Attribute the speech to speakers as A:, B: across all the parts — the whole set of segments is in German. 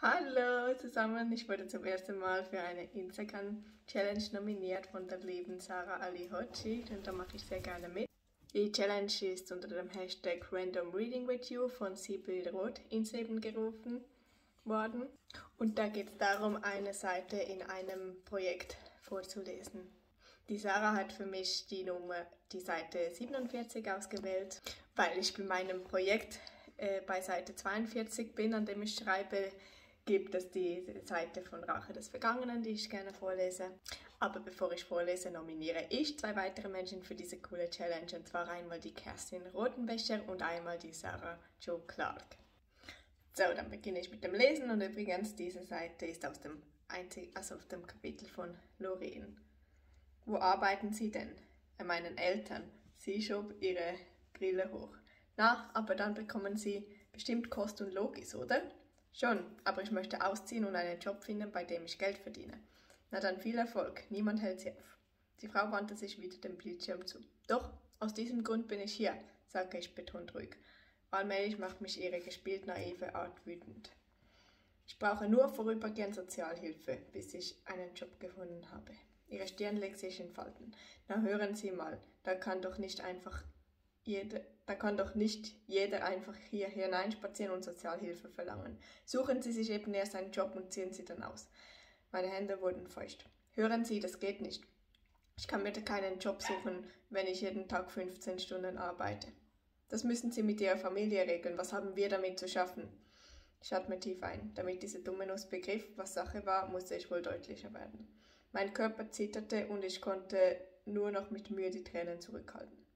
A: Hallo zusammen, ich wurde zum ersten Mal für eine Instagram-Challenge nominiert von der lieben Sarah Ali Hoci und da mache ich sehr gerne mit. Die Challenge ist unter dem Hashtag Random Reading with You von Sibyl Roth ins Leben gerufen worden und da geht es darum, eine Seite in einem Projekt vorzulesen. Die Sarah hat für mich die Nummer, die Seite 47 ausgewählt, weil ich bei meinem Projekt äh, bei Seite 42 bin, an dem ich schreibe, gibt es die Seite von Rache des Vergangenen, die ich gerne vorlese. Aber bevor ich vorlese, nominiere ich zwei weitere Menschen für diese coole Challenge, und zwar einmal die Kerstin Rotenbecher und einmal die Sarah Joe Clark. So, dann beginne ich mit dem Lesen und übrigens, diese Seite ist aus dem, Einzig also aus dem Kapitel von Lorraine. Wo arbeiten Sie denn? Bei meinen Eltern. Sie schob ihre Brille hoch. Na, aber dann bekommen Sie bestimmt Kost und Logis, oder? Schon, aber ich möchte ausziehen und einen Job finden, bei dem ich Geld verdiene. Na dann viel Erfolg, niemand hält sie auf. Die Frau wandte sich wieder dem Bildschirm zu. Doch, aus diesem Grund bin ich hier, sagte ich betont ruhig. Allmählich macht mich ihre gespielt naive Art wütend. Ich brauche nur vorübergehend Sozialhilfe, bis ich einen Job gefunden habe. Ihre Stirn legt sich in Falten. Na hören Sie mal, da kann doch nicht einfach jeder, da kann doch nicht jeder einfach hier hineinspazieren und Sozialhilfe verlangen. Suchen Sie sich eben erst einen Job und ziehen Sie dann aus. Meine Hände wurden feucht. Hören Sie, das geht nicht. Ich kann mir keinen Job suchen, wenn ich jeden Tag 15 Stunden arbeite. Das müssen Sie mit Ihrer Familie regeln. Was haben wir damit zu schaffen? Ich atme tief ein. Damit diese dumme begriff, was Sache war, musste ich wohl deutlicher werden. Mein Körper zitterte und ich konnte nur noch mit Mühe die Tränen zurückhalten.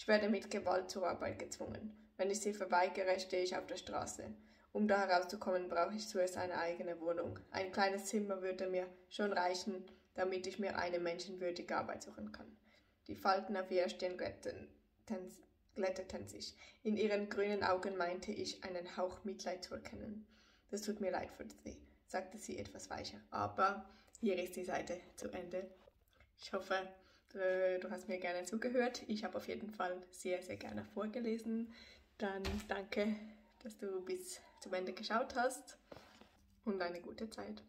A: Ich werde mit Gewalt zur Arbeit gezwungen. Wenn ich sie verweigere, stehe ich auf der Straße. Um da herauszukommen, brauche ich zuerst eine eigene Wohnung. Ein kleines Zimmer würde mir schon reichen, damit ich mir eine menschenwürdige Arbeit suchen kann. Die Falten auf ihrer Stirn glätteten sich. In ihren grünen Augen meinte ich, einen Hauch Mitleid zu erkennen. Das tut mir leid für sie, sagte sie etwas weicher. Aber hier ist die Seite zu Ende. Ich hoffe, du hast mir gerne zugehört. Ich habe auf jeden Fall sehr, sehr gerne vorgelesen. Dann danke, dass du bis zum Ende geschaut hast und eine gute Zeit.